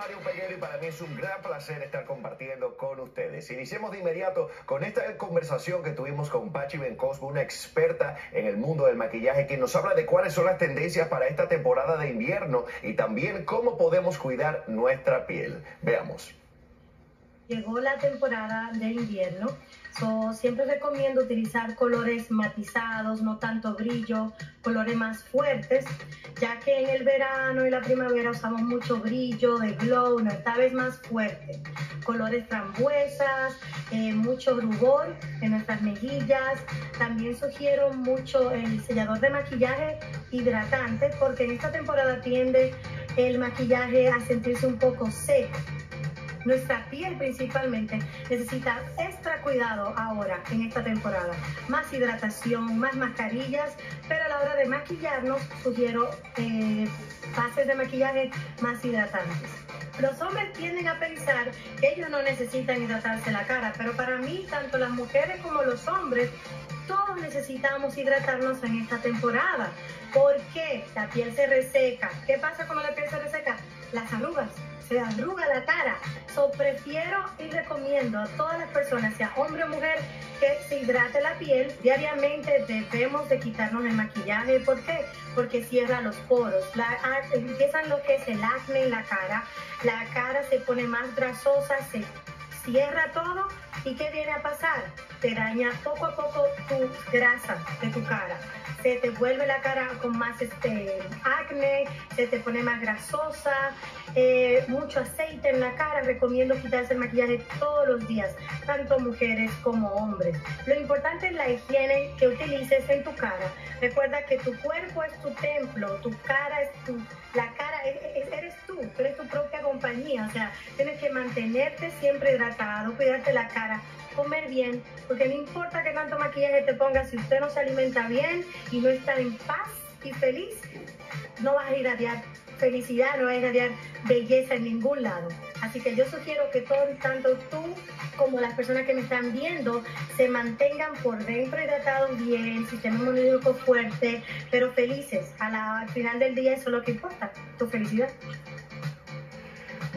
Mario Peguero y para mí es un gran placer estar compartiendo con ustedes. Iniciemos de inmediato con esta conversación que tuvimos con Pachi Bencosmo, una experta en el mundo del maquillaje, que nos habla de cuáles son las tendencias para esta temporada de invierno y también cómo podemos cuidar nuestra piel. Veamos llegó la temporada de invierno. So, siempre recomiendo utilizar colores matizados, no tanto brillo, colores más fuertes, ya que en el verano y la primavera usamos mucho brillo, de glow, esta vez más fuerte. Colores frambuesas, eh, mucho rubor en nuestras mejillas. También sugiero mucho el sellador de maquillaje hidratante, porque en esta temporada tiende el maquillaje a sentirse un poco seco nuestra piel principalmente necesita extra cuidado ahora en esta temporada. Más hidratación, más mascarillas, pero a la hora de maquillarnos sugiero eh, bases de maquillaje más hidratantes. Los hombres tienden a pensar que ellos no necesitan hidratarse la cara, pero para mí, tanto las mujeres como los hombres, todos necesitamos hidratarnos en esta temporada. ¿Por qué? La piel se reseca. ¿Qué pasa Las arrugas se arruga la cara. So, prefiero y recomiendo a todas las personas, sea hombre o mujer, que se hidrate la piel. Diariamente debemos de quitarnos el maquillaje. ¿Por qué? Porque cierra los poros. La, empiezan lo que es el acné en la cara. La cara se pone más grasosa, se cierra todo. ¿Y qué viene a pasar? Te daña poco a poco tu grasa de tu cara se te vuelve la cara con más este, acné, se te pone más grasosa, eh, mucho aceite en la cara. Recomiendo quitarse el maquillaje todos los días, tanto mujeres como hombres. Lo importante es la higiene que utilices en tu cara. Recuerda que tu cuerpo es tu templo, tu cara es tu, la cara O sea, tienes que mantenerte siempre hidratado, cuidarte la cara comer bien, porque no importa que tanto maquillaje te pongas, si usted no se alimenta bien y no está en paz y feliz, no vas a irradiar felicidad, no vas a irradiar belleza en ningún lado. Así que yo sugiero que todos, tanto tú como las personas que me están viendo, se mantengan por dentro hidratados bien, sistema inmunológico fuerte, pero felices. al final del día eso es lo que importa, tu felicidad.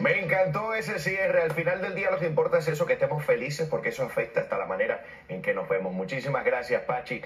Me encantó ese cierre. Al final del día lo que importa es eso, que estemos felices, porque eso afecta hasta la manera en que nos vemos. Muchísimas gracias, Pachi.